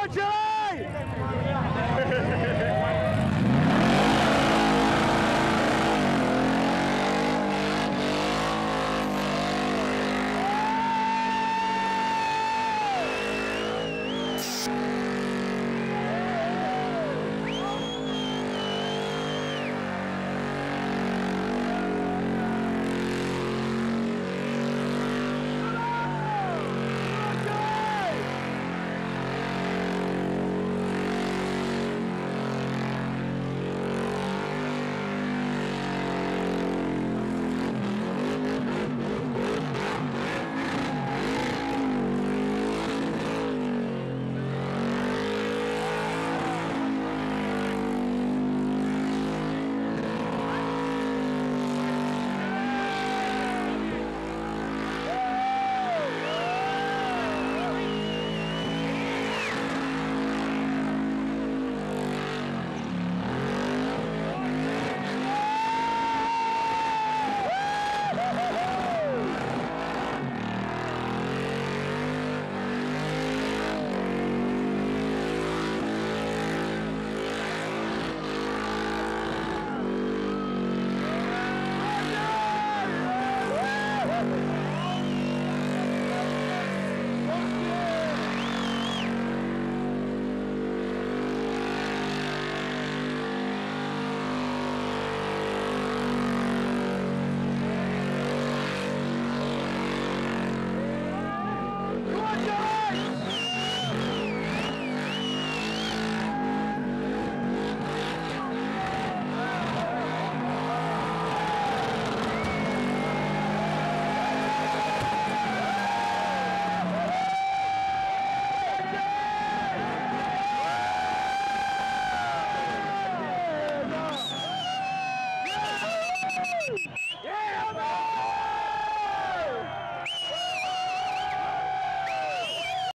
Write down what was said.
Marjorie!